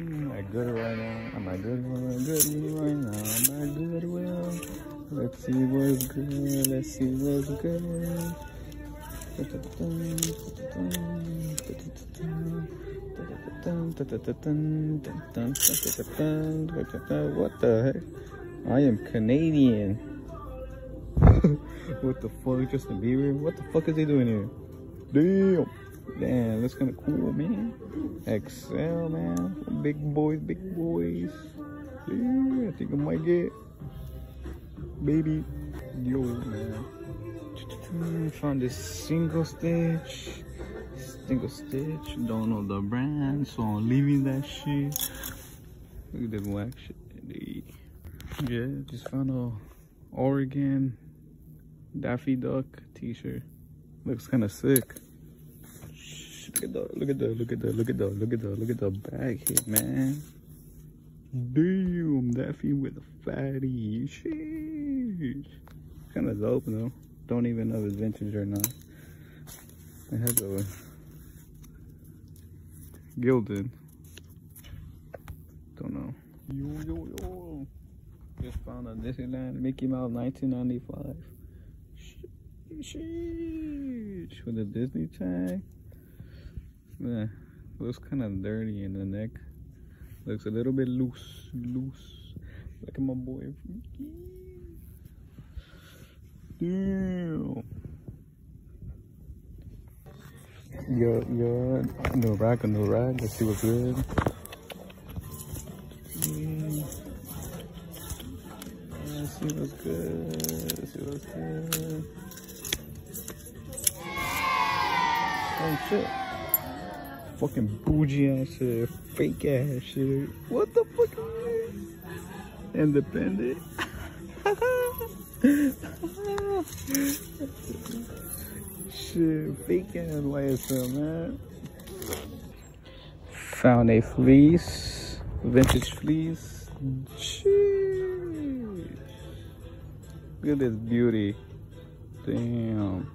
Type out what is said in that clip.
Am I good right now? Am I good? Am I good right now? Am I good? Well, let's see what's good. Let's see what's good. What the heck? I am Canadian. what the fuck? Justin Bieber? What the fuck is he doing here? Damn. Damn, that's kind of cool, man. XL, man. Big boys, big boys. Yeah, I think I might get baby. Yo, man. Found this single stitch. Single stitch. Don't know the brand, so I'm leaving that shit. Look at this wax shit. Yeah, just found a Oregon Daffy Duck t-shirt. Looks kind of sick. Look at the, look at the, look at the, look at the, look at the, look at the back here, man. Damn, Daffy with a fatty. Sheesh. Kind of dope though. Don't even know if it's vintage or not. It has a Gildan. Don't know. Yo, yo, yo. Just found a Disneyland Mickey Mouse 1995. Sheesh. With a Disney tag. Man, looks kind of dirty in the neck. Looks a little bit loose, loose. Look at my boy. Damn. Yo, yo, new rack, new rack. Let's see what's good. Let's see what's good. Let's see what's good. Oh shit fucking bougie ass shit, fake ass shit. What the fuck is this? Independent. shit, fake ass YSL, man. Found a fleece, vintage fleece. Jeez. Look at this beauty. Damn.